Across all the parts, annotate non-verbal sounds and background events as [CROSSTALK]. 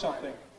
something.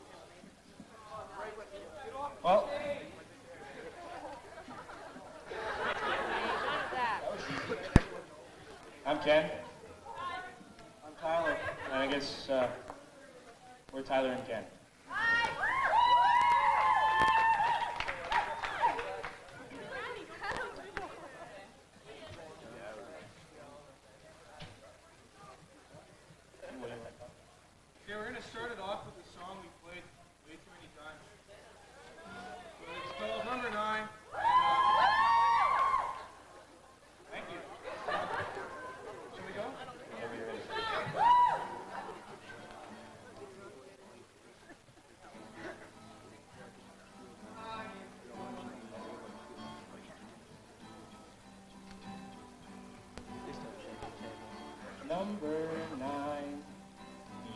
number nine.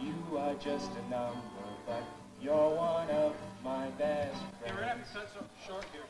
You are just a number, but you're one of my best friends. Hey, we're having such a short here.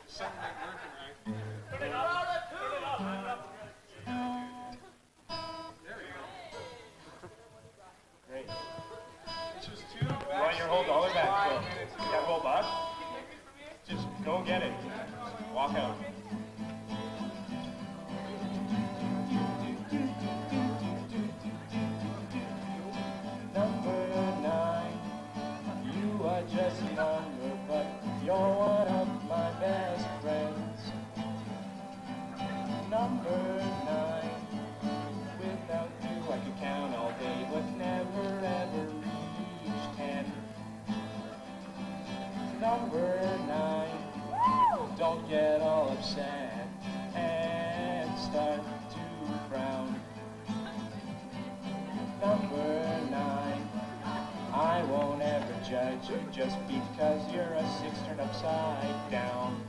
summer night. Don't get all upset and start to frown. Number nine, I won't ever judge you just because you're a six turned upside down.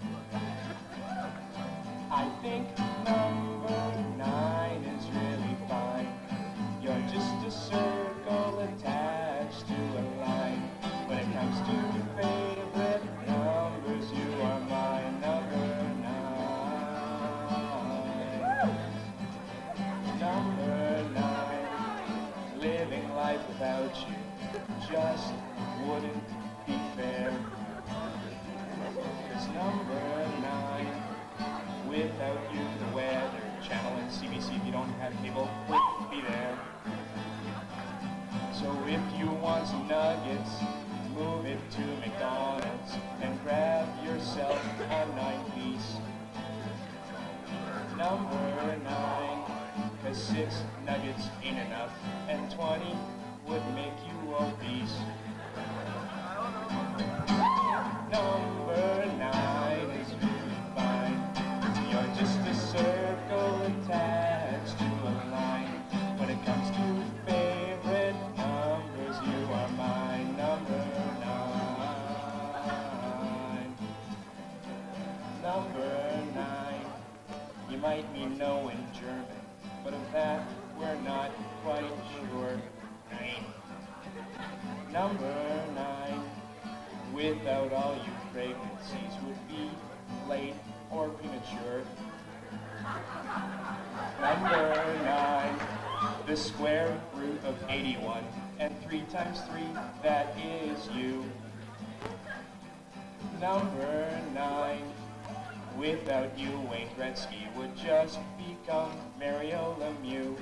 Without you, Wayne Gretzky would just become Mario Lemieux.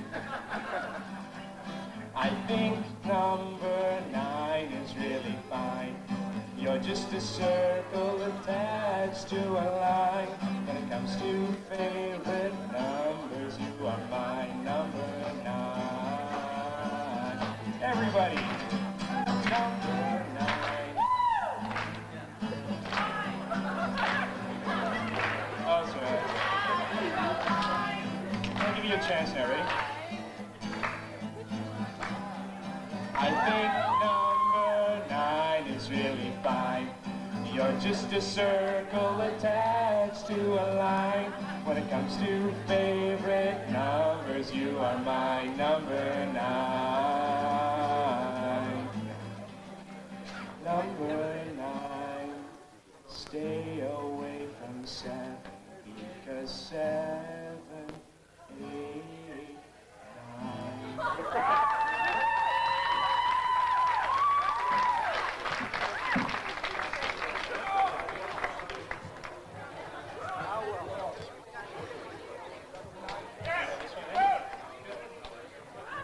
I think number nine is really fine. You're just a circle attached to a line when it comes to favorite ready? I think number nine is really fine. You're just a circle attached to a line. When it comes to favorite numbers, you are my number nine. Number nine, stay away from seven, because seven eight.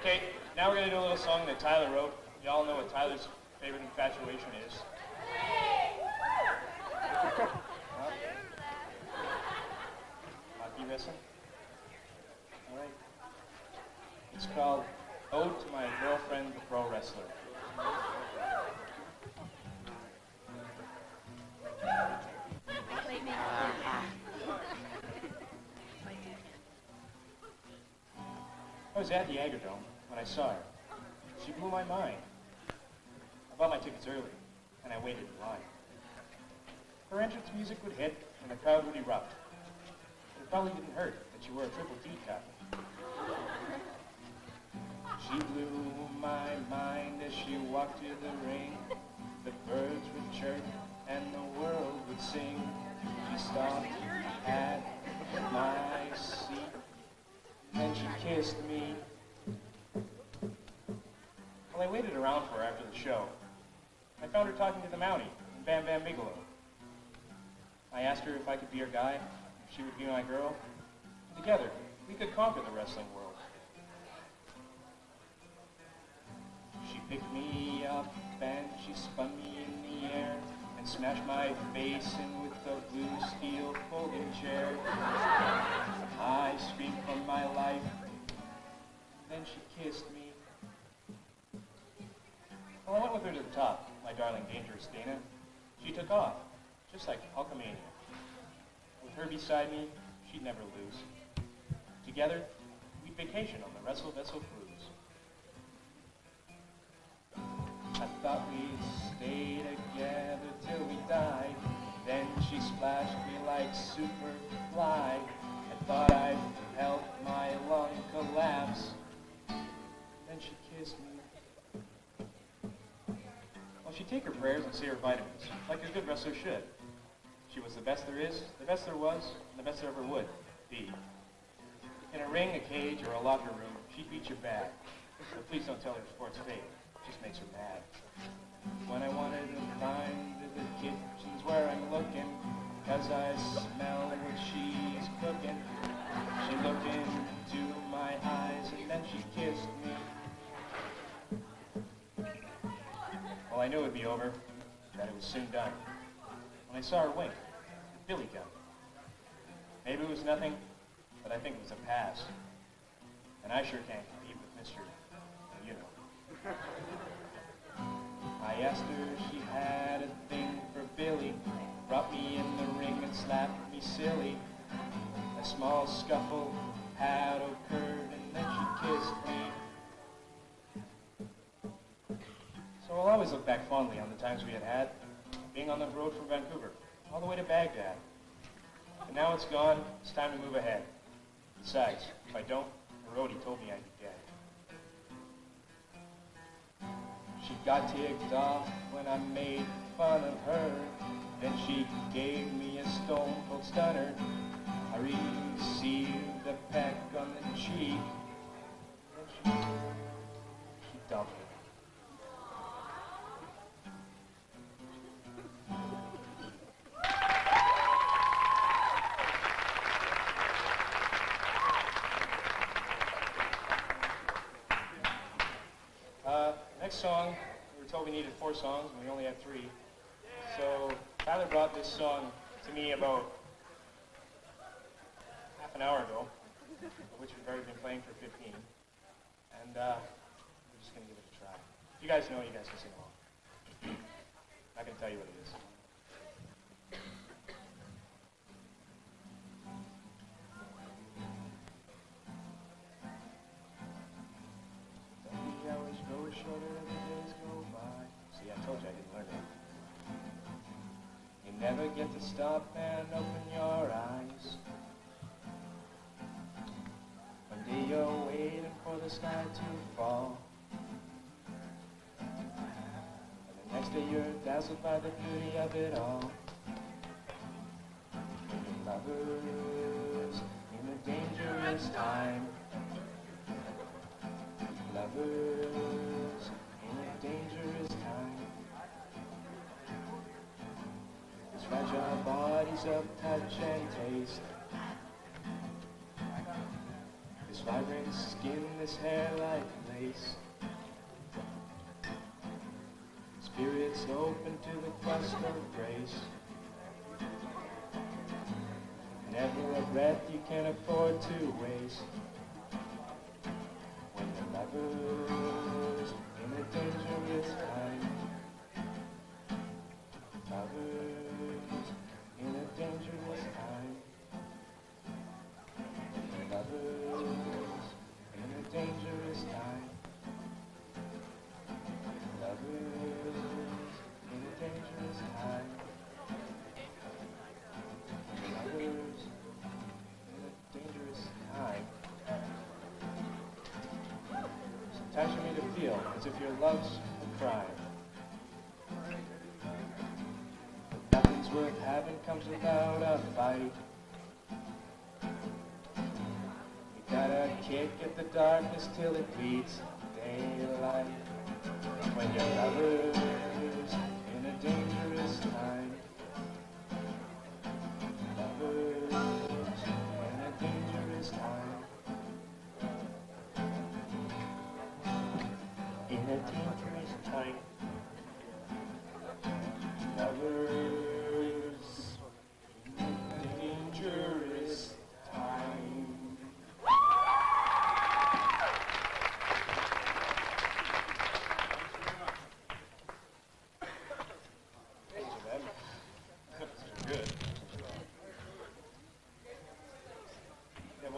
Okay, now we're going to do a little song that Tyler wrote. Y'all know what Tyler's favorite infatuation is. It's called Ode to My Girlfriend, the Pro Wrestler. I was at the Agridome when I saw her. She blew my mind. I bought my tickets early, and I waited in line. Her entrance music would hit, and the crowd would erupt. It probably didn't hurt that she wore a triple D cup. She blew my mind as she walked to the ring. The birds would chirp, and the world would sing. She stopped at my seat, and she kissed me. Well, I waited around for her after the show. I found her talking to the Mountie, Bam Bam Bigelow. I asked her if I could be her guy, if she would be my girl. Together, we could conquer the wrestling world. She picked me up and she spun me in the air and smashed my face in with the blue steel folding chair. I screamed for my life. Then she kissed me. Well, I went with her to the top, my darling dangerous Dana. She took off, just like Hulkamania. With her beside me, she'd never lose. Together, we'd vacation on the Wrestle Vessel Cruise. I thought we'd stay together till we died. Then she splashed me like Superfly. I thought I'd help my lung collapse. Then she kissed me. Well, she'd take her prayers and say her vitamins, like a good wrestler should. She was the best there is, the best there was, and the best there ever would be. In a ring, a cage, or a locker room, she'd beat you bad. But please don't tell her sports fate. Just makes her mad. When I wanted to find the kitchen's where I'm looking, cause I smell what she's cooking. She looked into my eyes and then she kissed me. Well, I knew it would be over, that it was soon done. When I saw her wink, Billy Gunn. Maybe it was nothing, but I think it was a pass. And I sure can't we had had, being on the road from Vancouver, all the way to Baghdad. And now it's gone, it's time to move ahead. Besides, if I don't, Rhodey told me I'd be dead. She got ticked off when I made fun of her. Then she gave me a stone cold stunner. I received a peck on the cheek. Brought this song to me about half an hour ago, which we've already been playing for 15. And uh, we're just going to give it a try. If you guys know, you guys can sing along. I'm not going to tell you what it is. You never get to stop and open your eyes. One day you're waiting for the sky to fall. And the next day you're dazzled by the beauty of it all. You're lovers in a dangerous time. Lovers in a dangerous things of touch and taste. This vibrant skin, this hair like lace. Spirits open to the quest of grace. Never a breath you can afford to waste. The darkness till it bleeds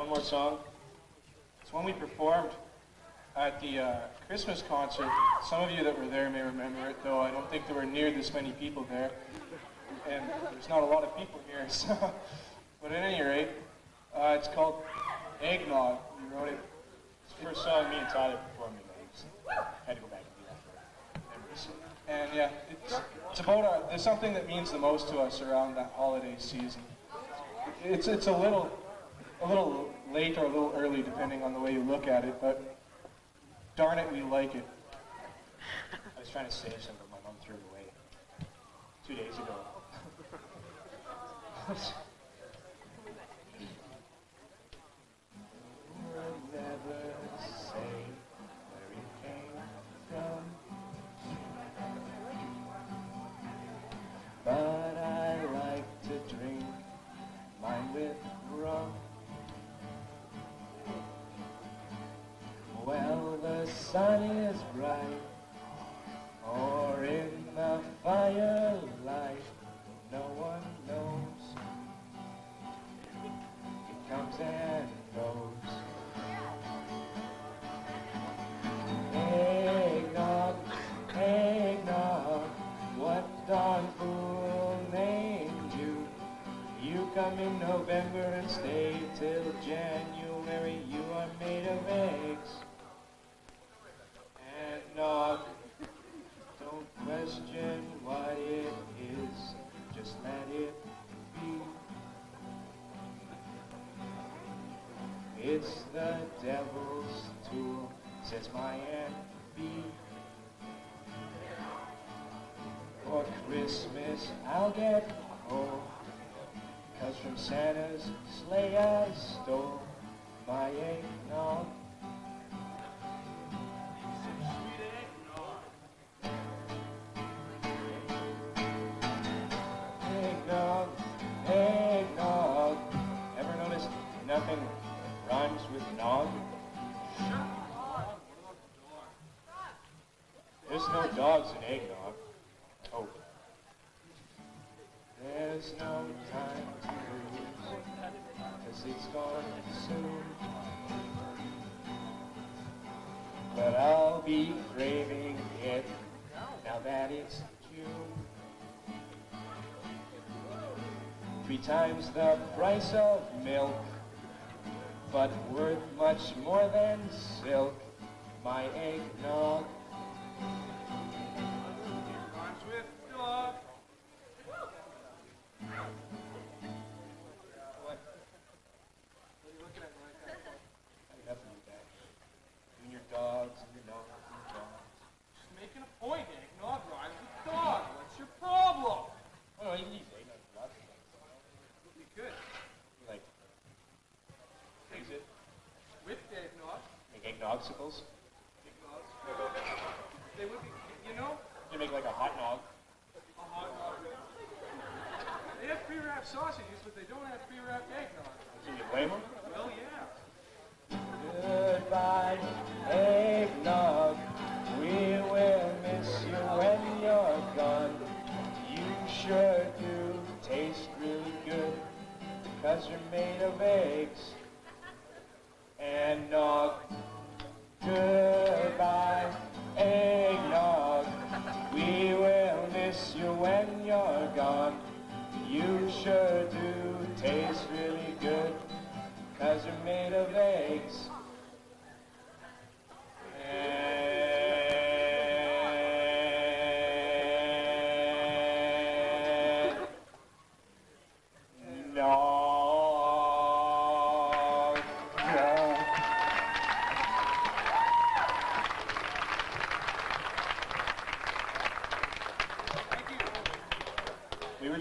one more song. It's one we performed at the uh, Christmas concert. Some of you that were there may remember it, though I don't think there were near this many people there. And there's not a lot of people here, [LAUGHS] so. But at any rate, uh, it's called Eggnog. We wrote it. It's the first song me and Tyler performed it. I had to go back and do that. And yeah, it's, it's about uh, there's something that means the most to us around that holiday season. It's it's a little a little late or a little early depending on the way you look at it, but darn it, we like it. I was trying to save some, but my mom threw it away two days ago. [LAUGHS] Never sun is bright, or in the firelight, no one knows. It comes and goes. Eggnog, eggnog, what darn fool named you? You come in November and stay till January. You are made of eggs It's the devil's tool, says my B. For Christmas I'll get coal, cause from Santa's sleigh I stole my eggnog. Eggnog, eggnog. Ever nothing rhymes with nog? There's no dogs in eggnog. Hope. There's no time to lose, cause it's gone soon. But I'll be craving it now that it's June. Three times the price of milk, but worth much more than silk. My eggnog.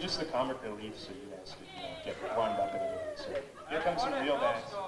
just the comic relief, so you guys could you know, get warmed up a everything. So here comes some real bands.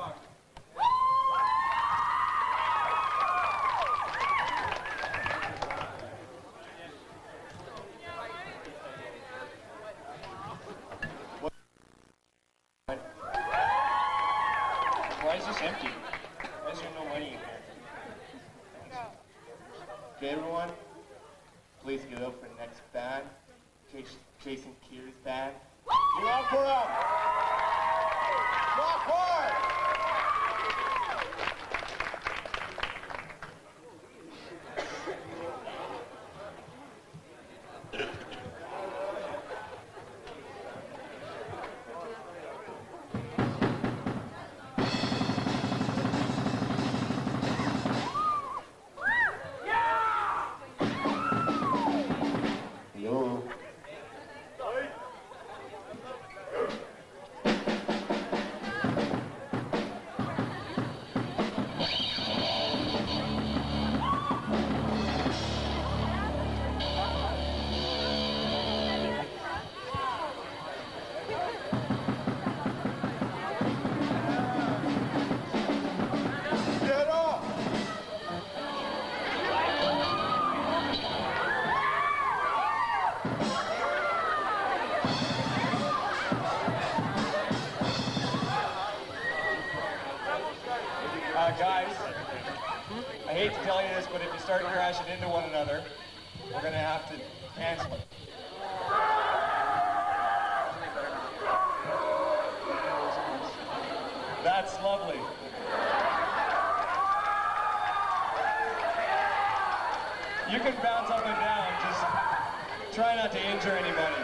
bounce up and down. Just try not to injure anybody.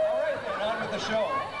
All right, then, on with the show.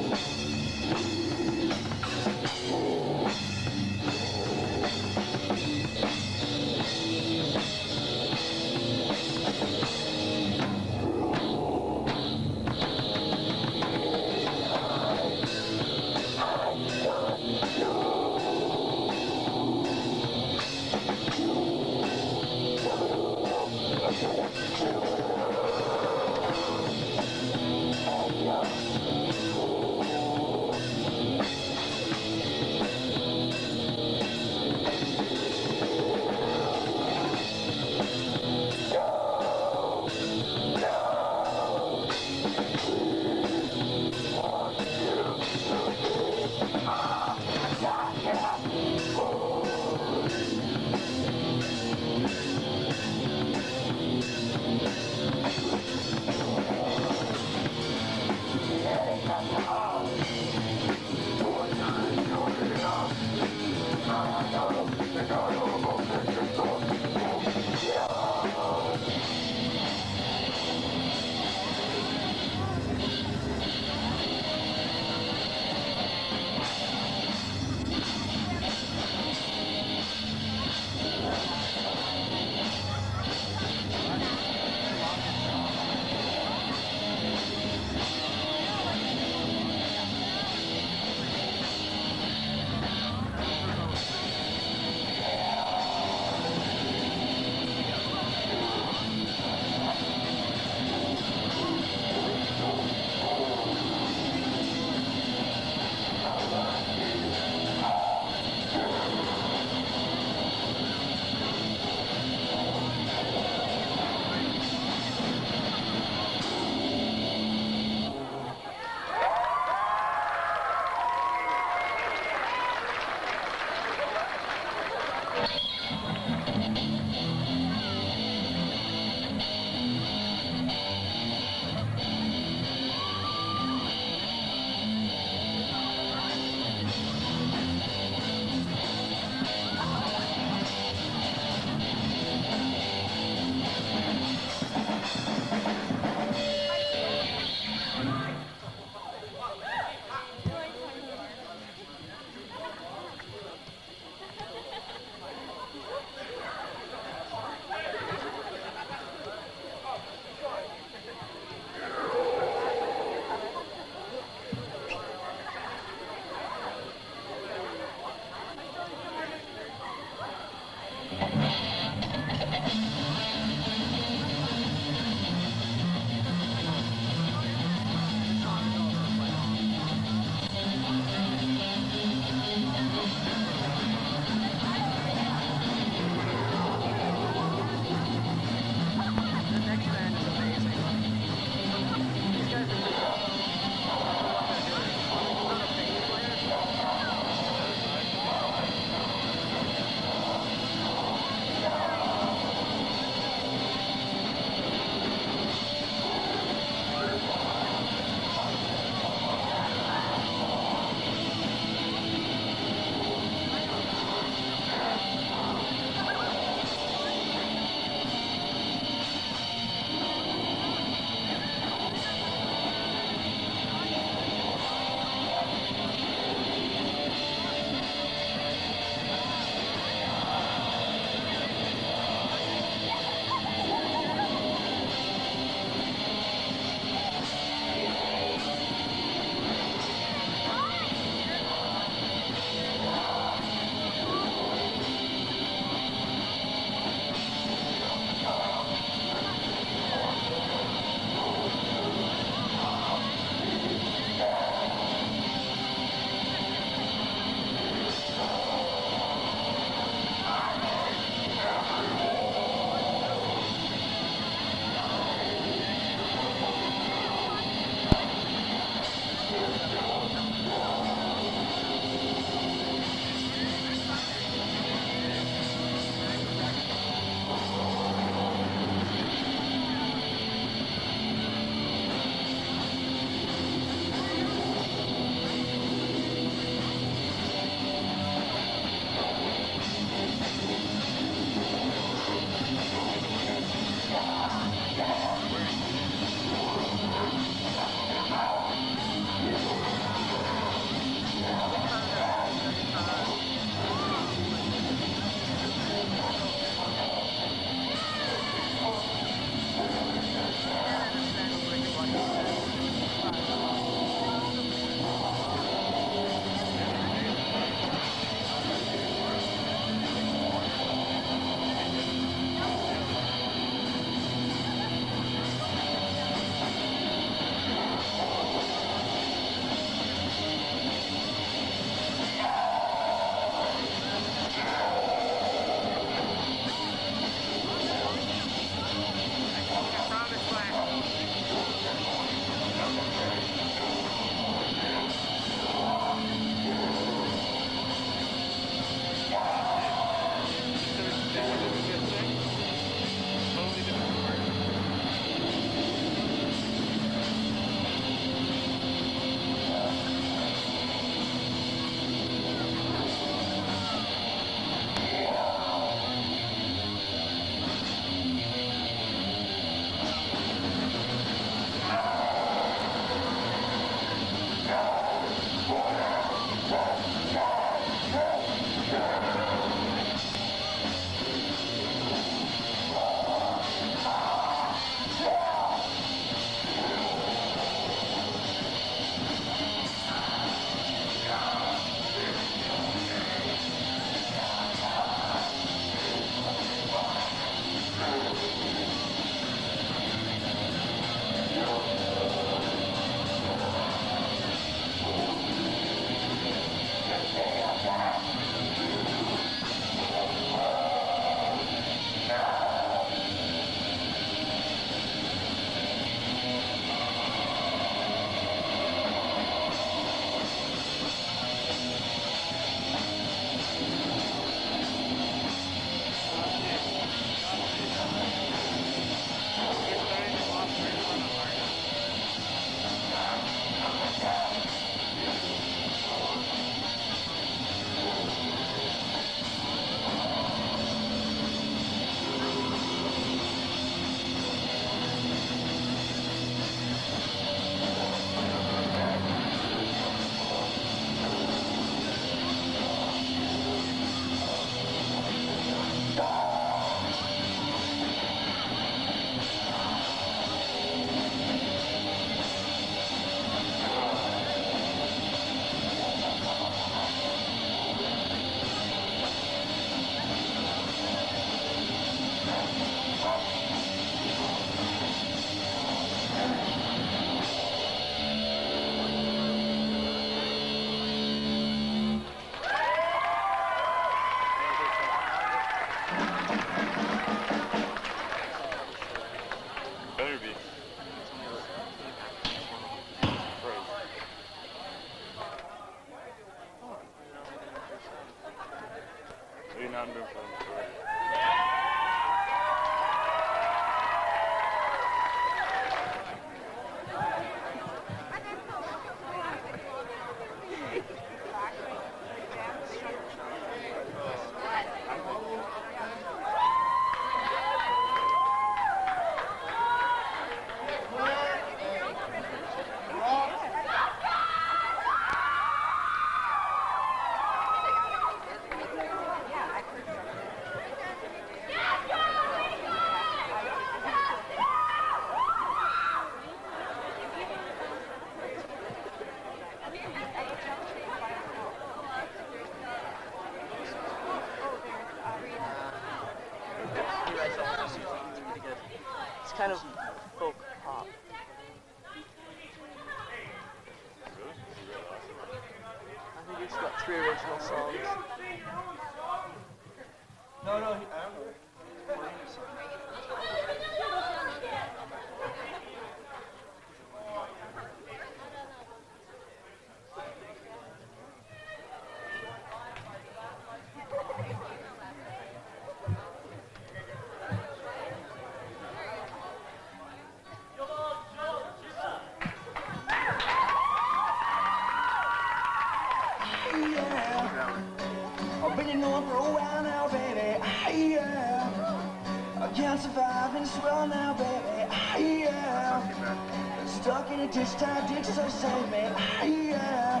Stuck in a ditch, tied ditch, so save me. Ah, yeah.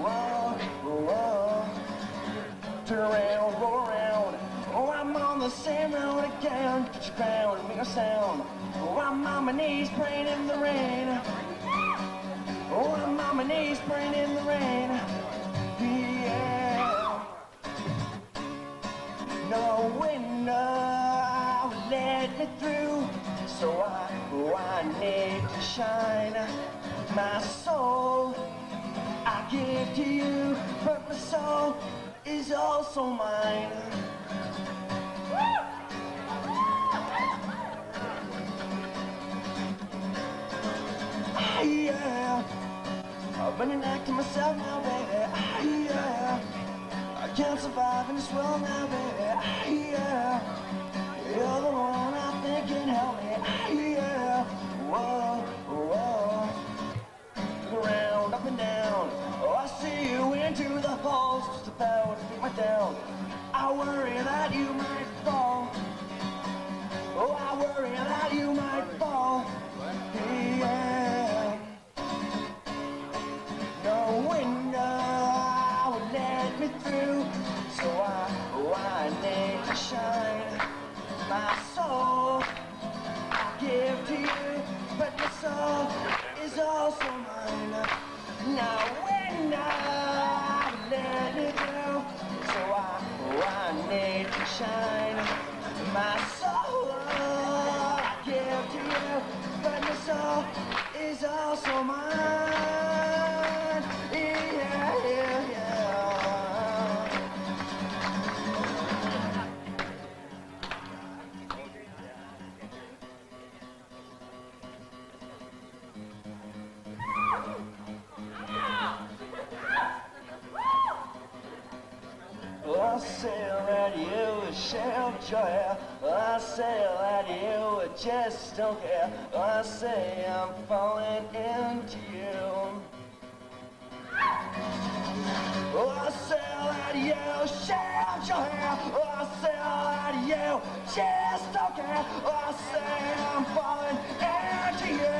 Whoa, whoa. Turn around, roll around. Oh, I'm on the same road again. Touch the ground and make a sound. Oh, I'm on my knees praying in the rain. Oh, I'm on my knees praying in the rain. Yeah. No window let me through, so I, oh, I need to shine. My soul I give to you, but my soul is also mine. Ah, yeah. I've been enacting myself now, baby. Ah, yeah. I can't survive in this world now, baby. Ah, yeah. You're the one I think can help me. Ah, yeah. Whoa. See you into the halls, just about to my down. I worry that you might fall. Oh, I worry that you might fall. Yeah. No window would let me through, so I, oh, I need to shine. My soul I give to you, but my soul is also mine. No through, so I, I need to shine. My soul I give to you, but my soul is also mine. I say that you shall joy. I say that you just don't care. I say I'm falling into you. Oh, I say that you shall joy. Oh, I say that you just don't care. Oh, I say I'm falling into you.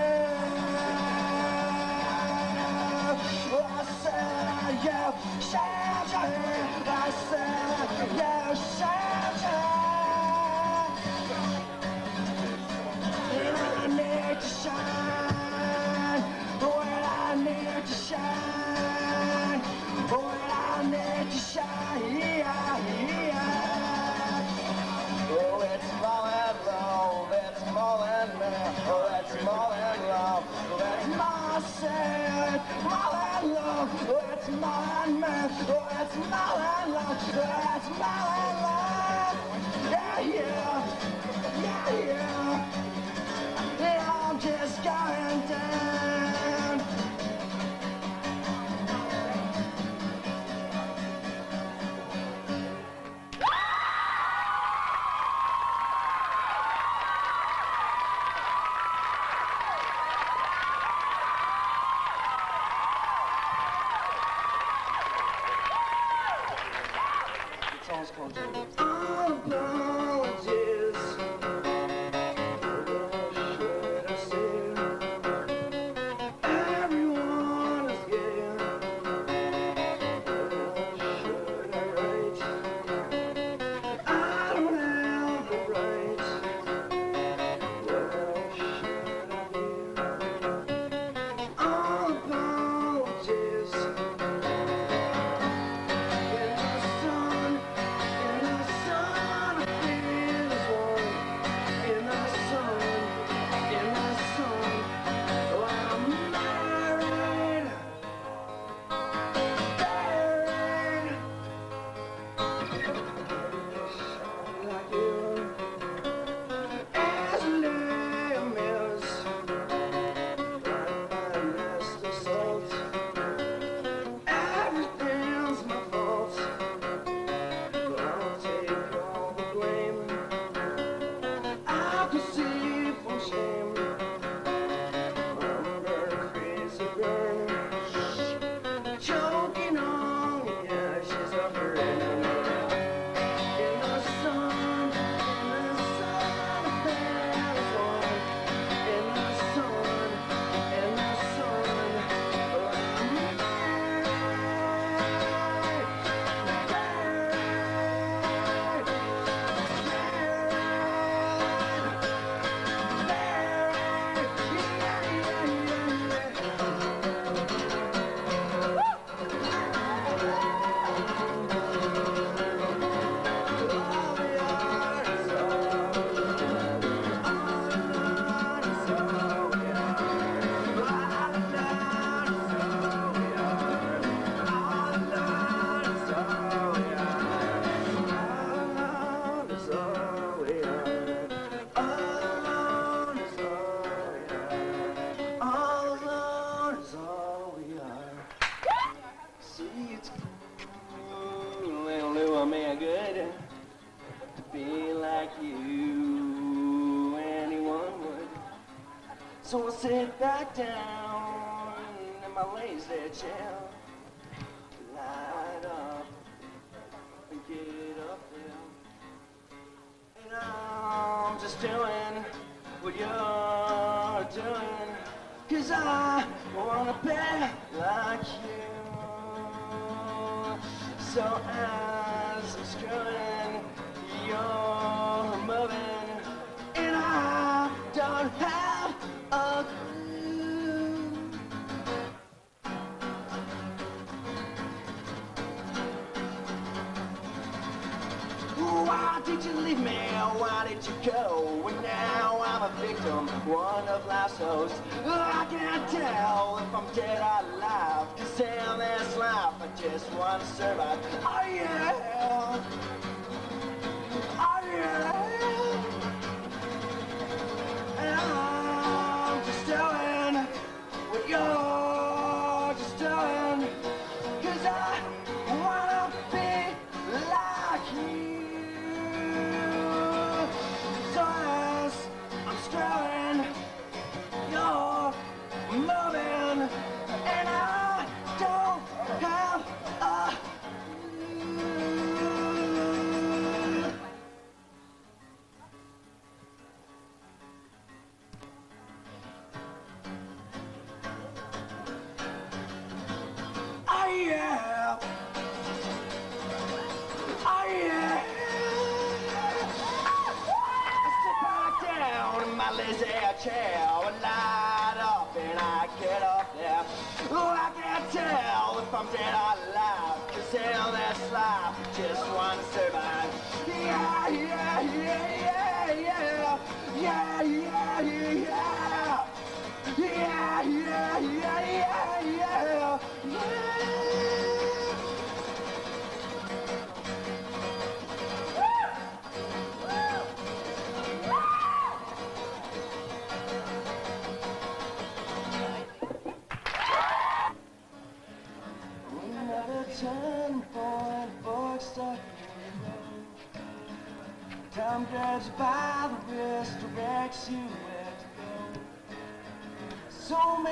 I said you shall So we'll sit back down. one of lassos. I can't tell if I'm dead or alive. Cause in this life I just want to survive. Oh yeah!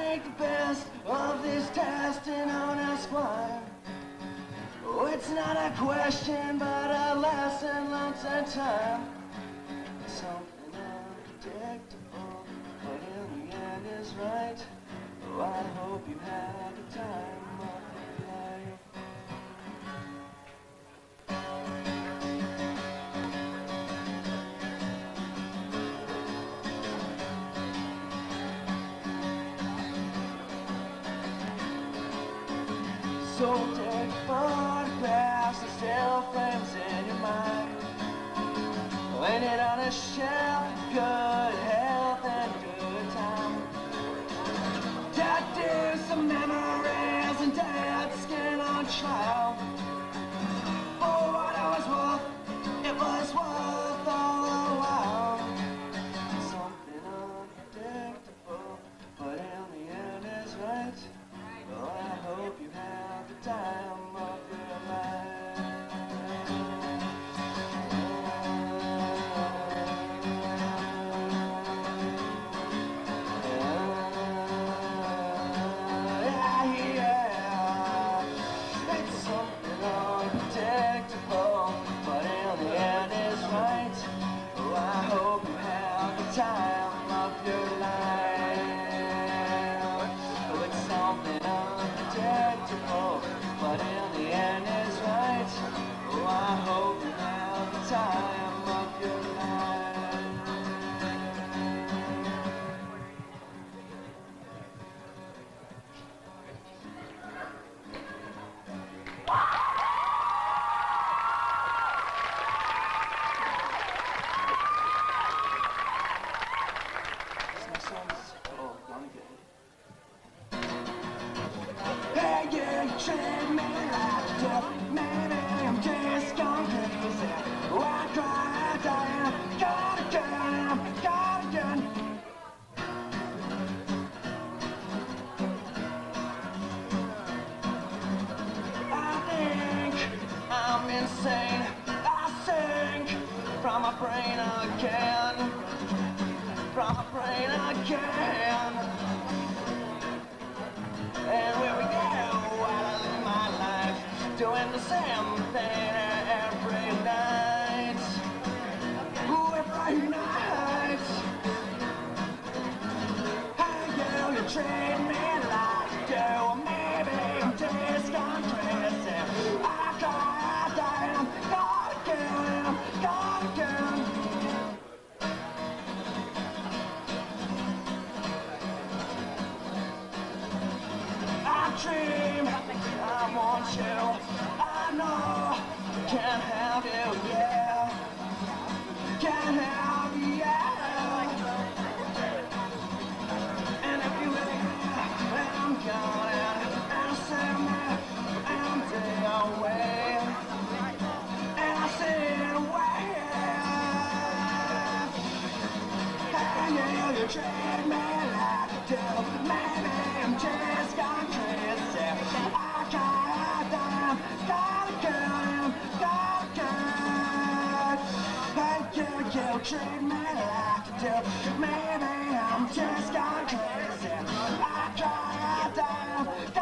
make the best of this test and on us why. Oh, it's not a question, but a lesson learned in time. Something unpredictable, but in the end is right. Oh, I hope you So take photographs and still frames in your mind. Laying it on a shelf, I'm. I sink from my brain again. From my brain again. And where we go, I live my life doing the same thing dream, I want you, I know, can't have you, yeah, can't have you, yeah. And if you leave, I'm gone, and I send me. Empty away, and I sit away. Hey, yeah, you treat me you treat me like you do. Maybe I'm just gone crazy. I got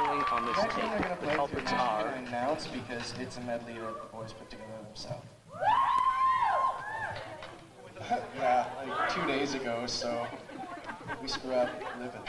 all on this tape. they're gonna The play culprits are announce because it's a medley that the boys put together themselves. [LAUGHS] yeah, like two days ago, so we screw up living.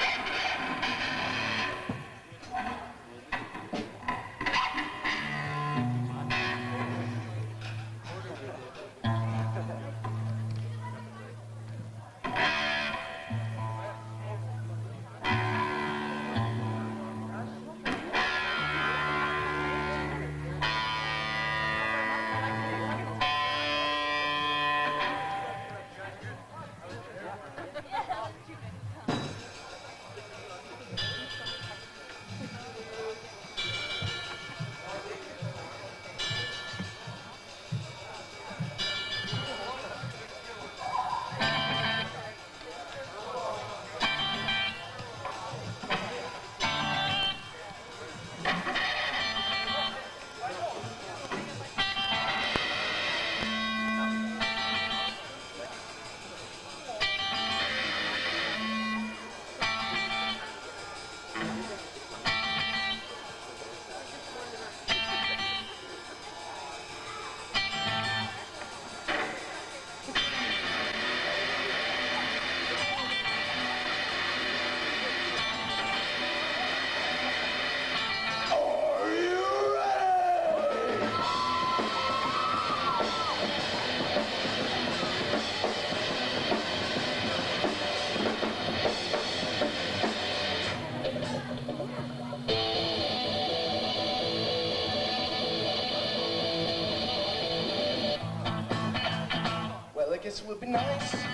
Would be nice